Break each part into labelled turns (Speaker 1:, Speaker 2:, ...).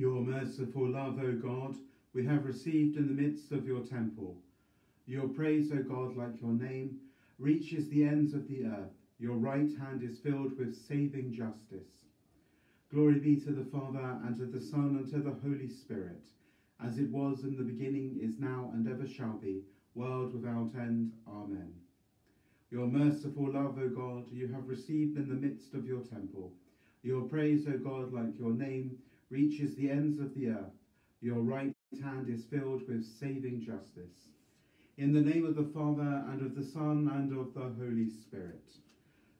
Speaker 1: Your merciful love, O God, we have received in the midst of your temple. Your praise, O God, like your name, reaches the ends of the earth. Your right hand is filled with saving justice. Glory be to the Father, and to the Son, and to the Holy Spirit, as it was in the beginning, is now, and ever shall be, world without end. Amen. Your merciful love, O God, you have received in the midst of your temple. Your praise, O God, like your name, reaches the ends of the earth. Your right hand is filled with saving justice. In the name of the Father, and of the Son, and of the Holy Spirit.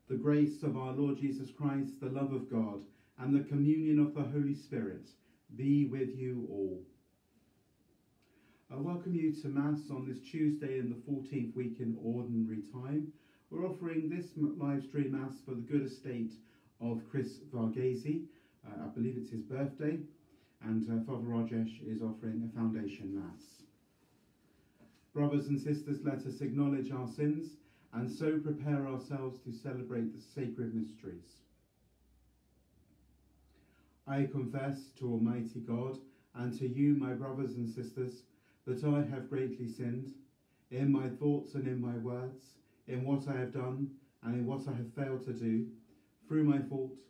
Speaker 1: The grace of our Lord Jesus Christ, the love of God, and the communion of the Holy Spirit be with you all. I welcome you to Mass on this Tuesday in the 14th week in Ordinary Time. We're offering this live stream Mass for the good estate of Chris Varghese. Uh, I believe it's his birthday, and uh, Father Rajesh is offering a foundation Mass. Brothers and sisters, let us acknowledge our sins and so prepare ourselves to celebrate the sacred mysteries. I confess to Almighty God and to you, my brothers and sisters, that I have greatly sinned in my thoughts and in my words, in what I have done and in what I have failed to do, through my fault,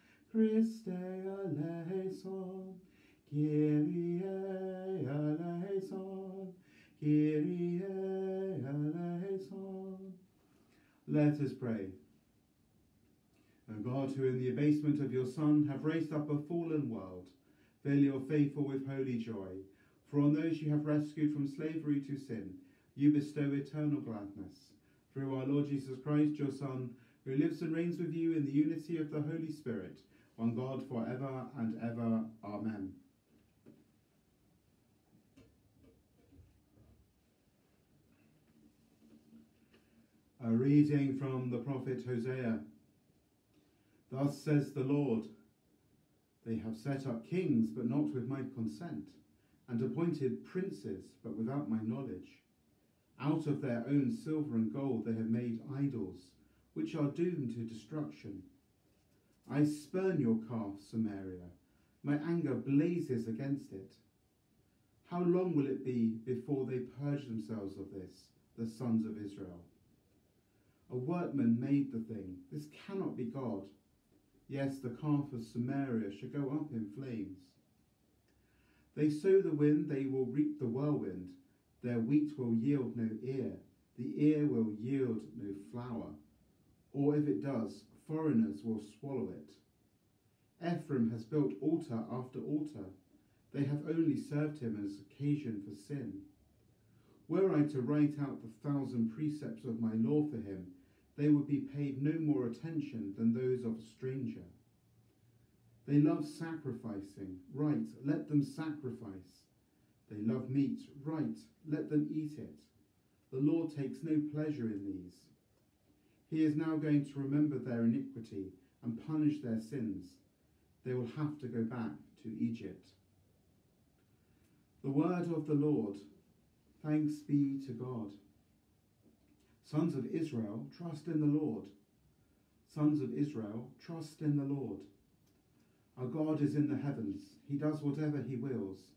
Speaker 1: Christe eleison, Kyrie eleison, Kyrie eleison. Let us pray. O God, who in the abasement of your Son have raised up a fallen world, fill your faithful with holy joy. For on those you have rescued from slavery to sin, you bestow eternal gladness. Through our Lord Jesus Christ, your Son, who lives and reigns with you in the unity of the Holy Spirit, one God for ever and ever. Amen. A reading from the prophet Hosea. Thus says the Lord They have set up kings, but not with my consent, and appointed princes, but without my knowledge. Out of their own silver and gold they have made idols, which are doomed to destruction. I spurn your calf, Samaria. My anger blazes against it. How long will it be before they purge themselves of this, the sons of Israel? A workman made the thing. This cannot be God. Yes, the calf of Samaria shall go up in flames. They sow the wind, they will reap the whirlwind. Their wheat will yield no ear, the ear will yield no flour. Or if it does, foreigners will swallow it. Ephraim has built altar after altar. They have only served him as occasion for sin. Were I to write out the thousand precepts of my law for him, they would be paid no more attention than those of a stranger. They love sacrificing, right, let them sacrifice. They love meat, right, let them eat it. The Lord takes no pleasure in these. He is now going to remember their iniquity and punish their sins. They will have to go back to Egypt. The word of the Lord. Thanks be to God. Sons of Israel, trust in the Lord. Sons of Israel, trust in the Lord. Our God is in the heavens. He does whatever he wills.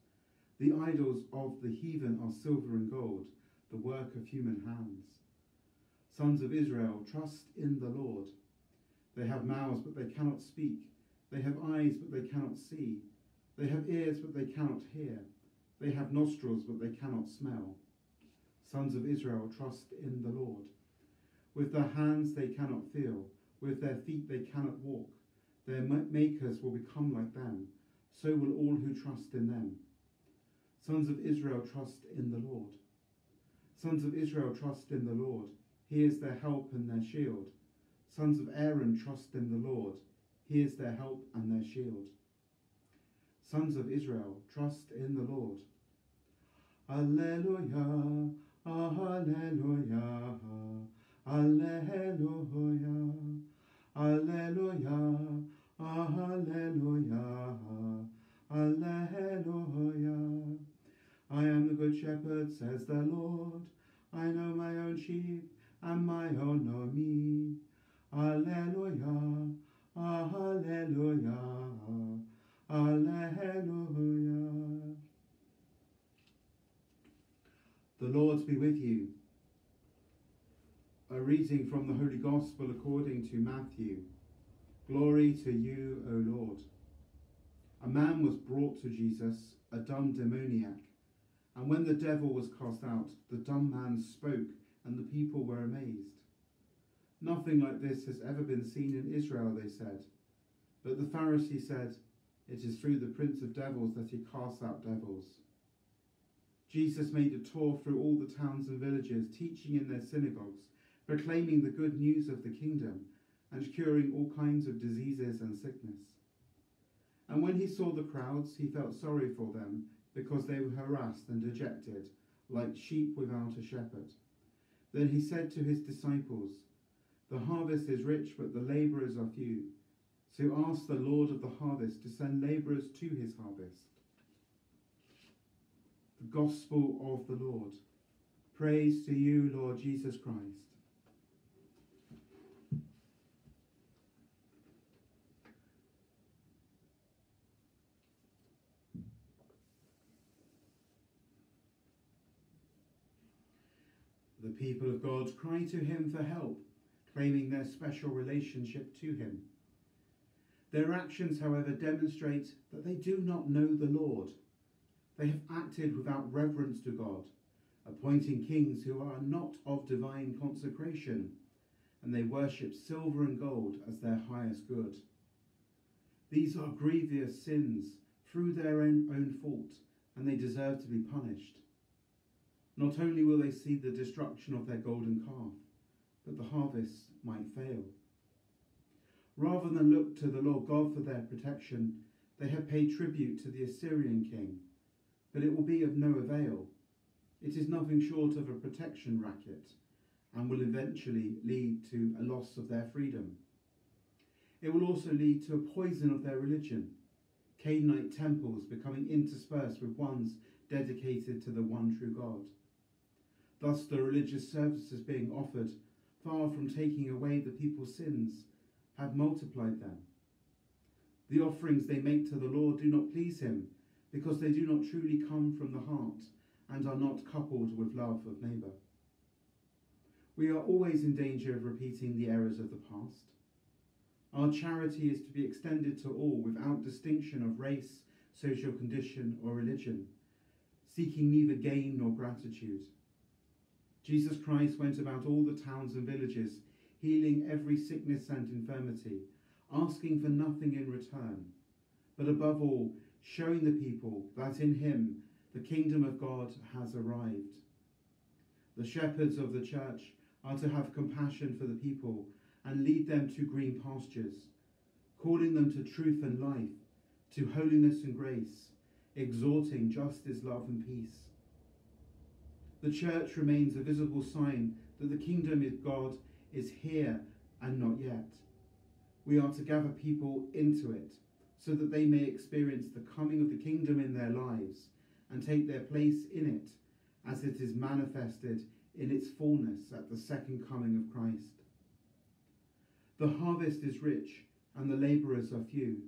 Speaker 1: The idols of the heathen are silver and gold, the work of human hands. Sons of Israel, trust in the Lord. They have mouths, but they cannot speak. They have eyes, but they cannot see. They have ears, but they cannot hear. They have nostrils, but they cannot smell. Sons of Israel, trust in the Lord. With their hands they cannot feel. With their feet they cannot walk. Their makers will become like them. So will all who trust in them. Sons of Israel, trust in the Lord. Sons of Israel, trust in the Lord. He is their help and their shield. Sons of Aaron, trust in the Lord. He is their help and their shield. Sons of Israel, trust in the Lord. Alleluia, Alleluia, Alleluia, Alleluia, Alleluia, Alleluia. I am the good shepherd, says the Lord. I know my own sheep, and my me. Alleluia, Alleluia, Alleluia. The Lord be with you. A reading from the Holy Gospel according to Matthew. Glory to you, O Lord. A man was brought to Jesus, a dumb demoniac. And when the devil was cast out, the dumb man spoke, and the people were amazed. Nothing like this has ever been seen in Israel, they said. But the Pharisee said, It is through the prince of devils that he casts out devils. Jesus made a tour through all the towns and villages, teaching in their synagogues, proclaiming the good news of the kingdom, and curing all kinds of diseases and sickness. And when he saw the crowds, he felt sorry for them, because they were harassed and dejected, like sheep without a shepherd. Then he said to his disciples, The harvest is rich, but the labourers are few. So ask the Lord of the harvest to send labourers to his harvest. The Gospel of the Lord. Praise to you, Lord Jesus Christ. The people of God cry to him for help, claiming their special relationship to him. Their actions, however, demonstrate that they do not know the Lord. They have acted without reverence to God, appointing kings who are not of divine consecration, and they worship silver and gold as their highest good. These are grievous sins through their own, own fault, and they deserve to be punished. Not only will they see the destruction of their golden calf, but the harvest might fail. Rather than look to the Lord God for their protection, they have paid tribute to the Assyrian king, but it will be of no avail. It is nothing short of a protection racket and will eventually lead to a loss of their freedom. It will also lead to a poison of their religion, Canaanite temples becoming interspersed with ones dedicated to the one true God. Thus, the religious services being offered, far from taking away the people's sins, have multiplied them. The offerings they make to the Lord do not please him, because they do not truly come from the heart and are not coupled with love of neighbour. We are always in danger of repeating the errors of the past. Our charity is to be extended to all without distinction of race, social condition, or religion, seeking neither gain nor gratitude. Jesus Christ went about all the towns and villages, healing every sickness and infirmity, asking for nothing in return, but above all, showing the people that in him the kingdom of God has arrived. The shepherds of the church are to have compassion for the people and lead them to green pastures, calling them to truth and life, to holiness and grace, exhorting justice, love, and peace. The church remains a visible sign that the kingdom of God is here and not yet. We are to gather people into it so that they may experience the coming of the kingdom in their lives and take their place in it as it is manifested in its fullness at the second coming of Christ. The harvest is rich and the labourers are few,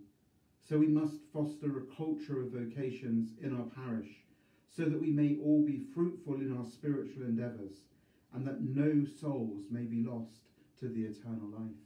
Speaker 1: so we must foster a culture of vocations in our parish so that we may all be fruitful in our spiritual endeavours and that no souls may be lost to the eternal life.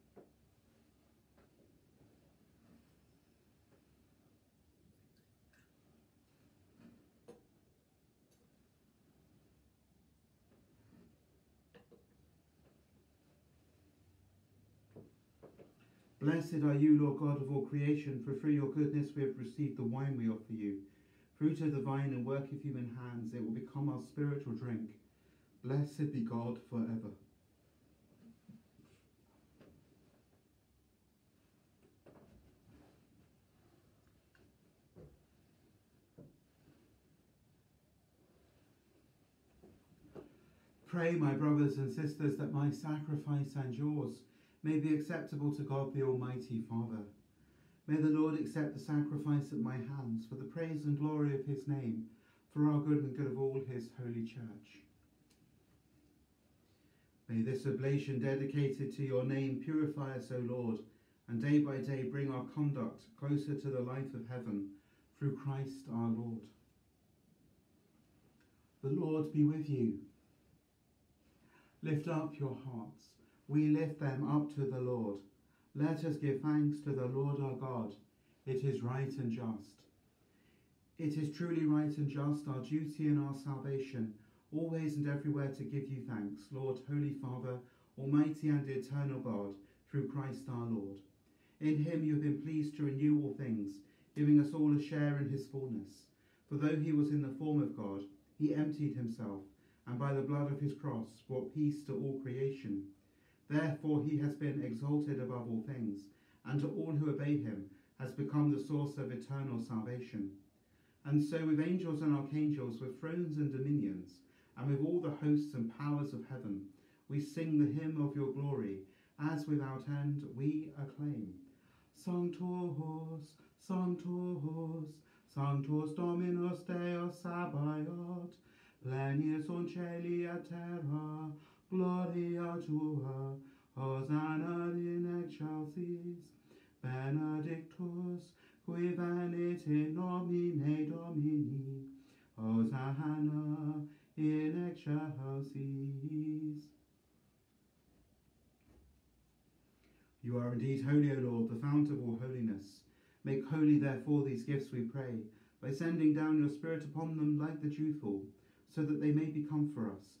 Speaker 1: Blessed are you, Lord God of all creation, for through your goodness we have received the wine we offer you. Fruit of the vine and work of human hands, it will become our spiritual drink. Blessed be God forever. Pray, my brothers and sisters, that my sacrifice and yours may be acceptable to God the Almighty Father. May the Lord accept the sacrifice at my hands for the praise and glory of his name, for our good and good of all his holy church. May this oblation dedicated to your name purify us, O Lord, and day by day bring our conduct closer to the life of heaven through Christ our Lord. The Lord be with you. Lift up your hearts we lift them up to the Lord. Let us give thanks to the Lord our God. It is right and just. It is truly right and just, our duty and our salvation, always and everywhere to give you thanks, Lord, Holy Father, Almighty and eternal God, through Christ our Lord. In him you have been pleased to renew all things, giving us all a share in his fullness. For though he was in the form of God, he emptied himself, and by the blood of his cross brought peace to all creation Therefore he has been exalted above all things, and to all who obey him has become the source of eternal salvation. And so with angels and archangels, with thrones and dominions, and with all the hosts and powers of heaven, we sing the hymn of your glory, as without end we acclaim. Sanctus, Sanctus, Sanctus Dominus Deus Sabaoth, pleni sunt caeli et terra, Gloria tua, Hosanna in excelsis, benedictus, qui venit in nomine Domini, Hosanna in excelsis. You are indeed holy, O Lord, the fount of all holiness. Make holy, therefore, these gifts, we pray, by sending down your Spirit upon them like the dewfall, so that they may become for us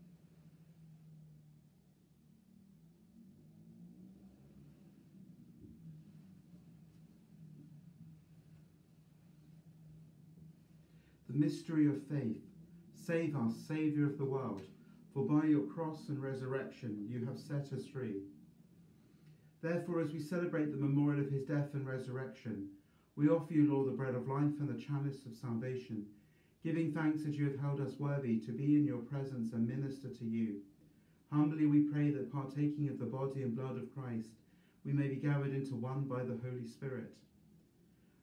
Speaker 1: The mystery of faith. Save us, Saviour of the world, for by your cross and resurrection you have set us free. Therefore, as we celebrate the memorial of his death and resurrection, we offer you, Lord, the bread of life and the chalice of salvation, giving thanks that you have held us worthy to be in your presence and minister to you. Humbly we pray that partaking of the body and blood of Christ, we may be gathered into one by the Holy Spirit.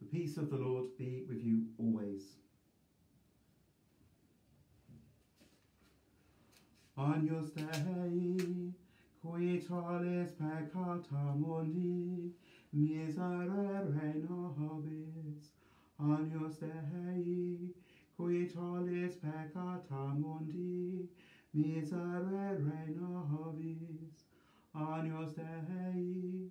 Speaker 1: The peace of the Lord be with you always. Agnus Dei, qui tollis peccata mundi, miserere nobis. Agnus Dei, qui tollis peccata mundi, miserere nobis. Agnus Dei,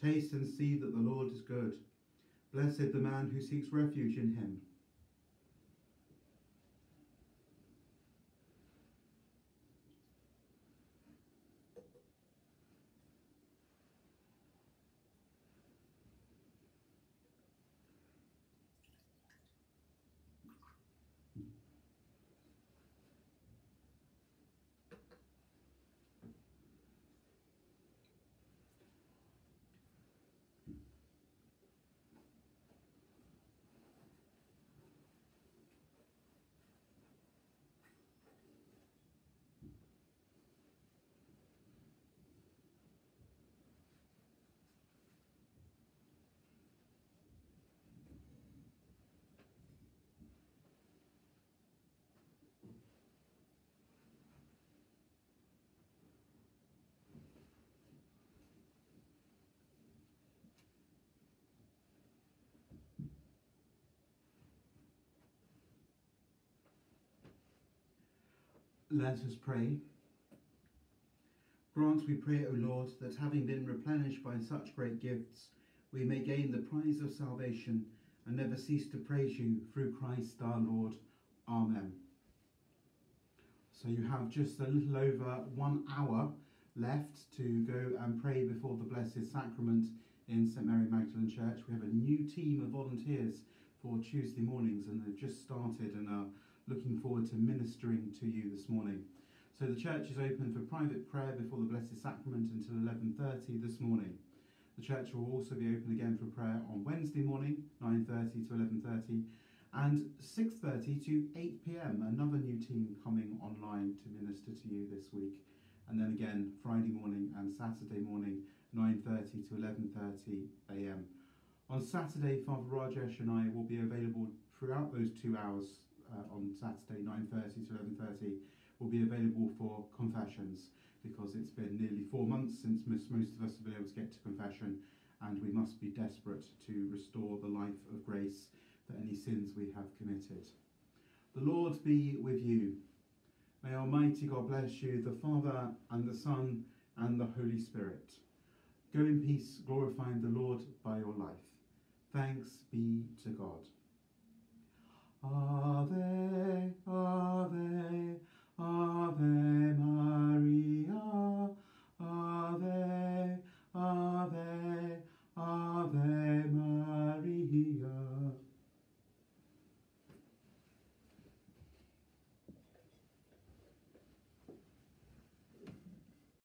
Speaker 1: Taste and see that the Lord is good. Blessed the man who seeks refuge in him. Let us pray. Grant, we pray, O Lord, that having been replenished by such great gifts, we may gain the prize of salvation and never cease to praise you through Christ our Lord. Amen. So you have just a little over one hour left to go and pray before the Blessed Sacrament in St Mary Magdalene Church. We have a new team of volunteers for Tuesday mornings and they've just started and are looking forward to ministering to you this morning. So the church is open for private prayer before the Blessed Sacrament until 11.30 this morning. The church will also be open again for prayer on Wednesday morning, 9.30 to 11.30, and 6.30 to 8pm, another new team coming online to minister to you this week. And then again, Friday morning and Saturday morning, 9.30 to 11.30am. On Saturday, Father Rajesh and I will be available throughout those two hours uh, on Saturday 9:30 to 11:30 will be available for confessions because it's been nearly four months since most, most of us have been able to get to confession and we must be desperate to restore the life of grace for any sins we have committed. The Lord be with you. May Almighty God bless you, the Father and the Son and the Holy Spirit. Go in peace, glorifying the Lord by your life. Thanks be to God. Ave, Ave, Ave Maria, Ave, Ave, Ave Maria.